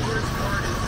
the worst part is